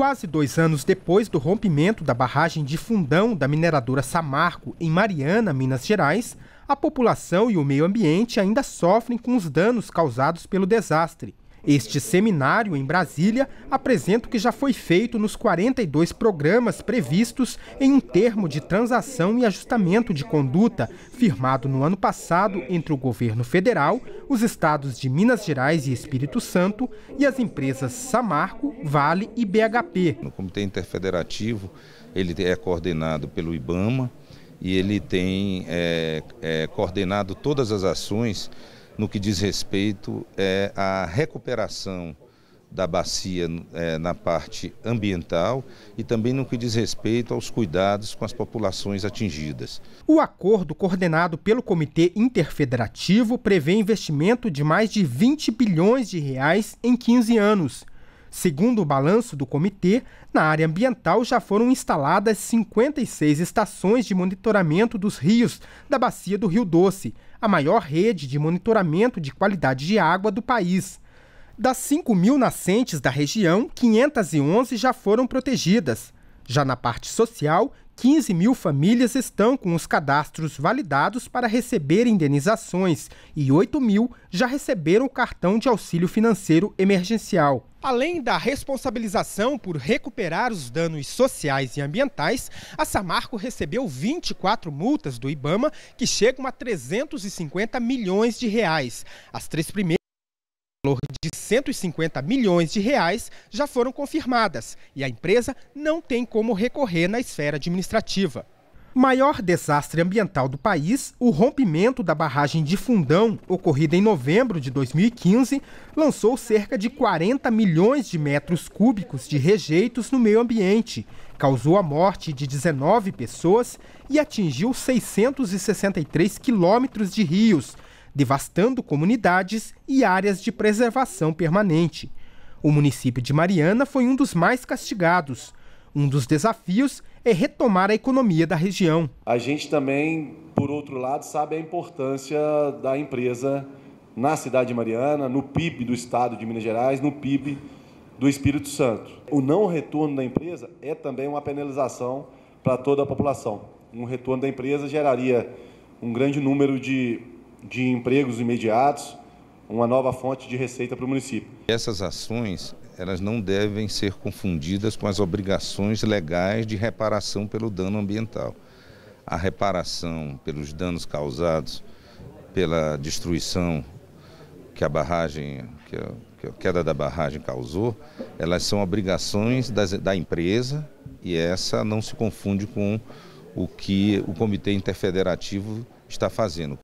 Quase dois anos depois do rompimento da barragem de fundão da mineradora Samarco, em Mariana, Minas Gerais, a população e o meio ambiente ainda sofrem com os danos causados pelo desastre. Este seminário em Brasília apresenta o que já foi feito nos 42 programas previstos em um termo de transação e ajustamento de conduta firmado no ano passado entre o governo federal, os estados de Minas Gerais e Espírito Santo e as empresas Samarco, Vale e BHP. No Comitê Interfederativo, ele é coordenado pelo IBAMA e ele tem é, é, coordenado todas as ações no que diz respeito é, à recuperação da bacia é, na parte ambiental e também no que diz respeito aos cuidados com as populações atingidas. O acordo coordenado pelo Comitê Interfederativo prevê investimento de mais de 20 bilhões de reais em 15 anos. Segundo o balanço do comitê, na área ambiental já foram instaladas 56 estações de monitoramento dos rios da bacia do Rio Doce, a maior rede de monitoramento de qualidade de água do país. Das 5 mil nascentes da região, 511 já foram protegidas. Já na parte social, 15 mil famílias estão com os cadastros validados para receber indenizações e 8 mil já receberam o cartão de auxílio financeiro emergencial. Além da responsabilização por recuperar os danos sociais e ambientais, a Samarco recebeu 24 multas do Ibama que chegam a 350 milhões de reais. As três primeiras valor de 150 milhões de reais já foram confirmadas e a empresa não tem como recorrer na esfera administrativa. Maior desastre ambiental do país, o rompimento da barragem de Fundão, ocorrida em novembro de 2015, lançou cerca de 40 milhões de metros cúbicos de rejeitos no meio ambiente, causou a morte de 19 pessoas e atingiu 663 quilômetros de rios, devastando comunidades e áreas de preservação permanente. O município de Mariana foi um dos mais castigados. Um dos desafios é retomar a economia da região. A gente também, por outro lado, sabe a importância da empresa na cidade de Mariana, no PIB do estado de Minas Gerais, no PIB do Espírito Santo. O não retorno da empresa é também uma penalização para toda a população. Um retorno da empresa geraria um grande número de de empregos imediatos, uma nova fonte de receita para o município. Essas ações elas não devem ser confundidas com as obrigações legais de reparação pelo dano ambiental. A reparação pelos danos causados pela destruição que a barragem, que a, que a queda da barragem causou, elas são obrigações das, da empresa e essa não se confunde com o que o Comitê Interfederativo está fazendo.